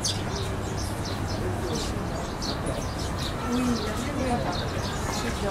Oui, c'est bien.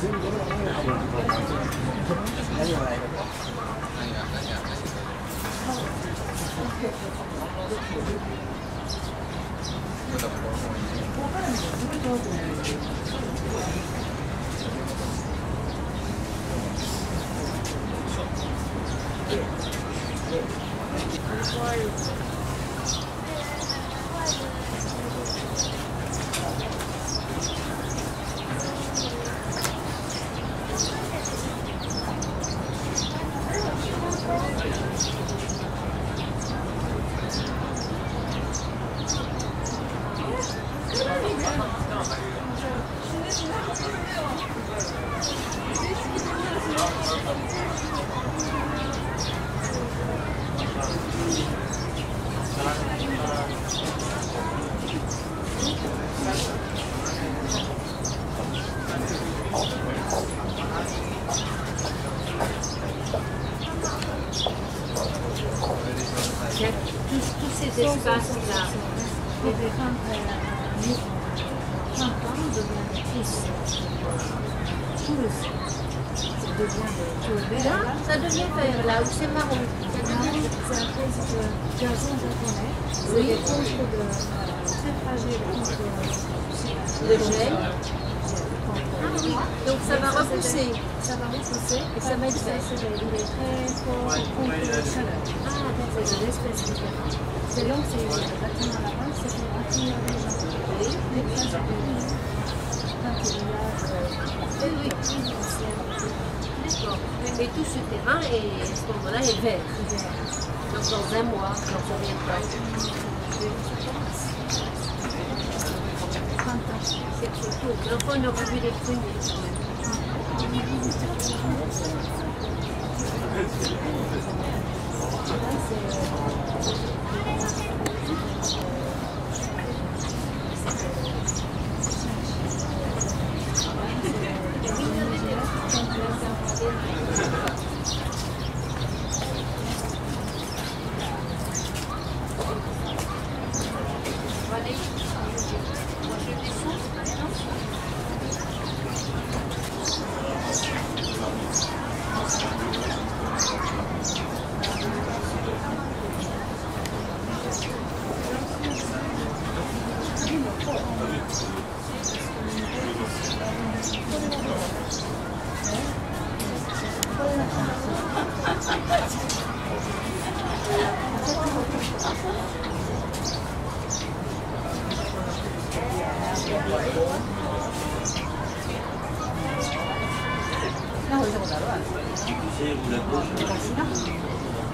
全部の。分かるんでけどすごい。Il y a tous, tous ces espaces-là. Les femmes 20 ans deviennent fils. Tout le sang. Ça devient tout vert. Là, ça devient vert, là où c'est marron. Ça devient- C'est à cause de gazon japonais. C'est contre de euh, très fragiles contre Le gel. froid. Donc ça va repousser. Ça va repousser Et ça va être Ça, vert. c'est- Il est très fort contre la chaleur. C'est une espèce différente. C'est c'est bâtiment à la base, c'est pour accueillir les gens. Les places de quand il y a euh, Oui, oui. une ancienne D'accord. Et tout ce terrain, est, à ce moment-là, est vert. Donc dans un mois, dans combien de temps. C'est c'est tôt. L'enfant on aura vu les premiers quand même. Thank you. Kita harus 边走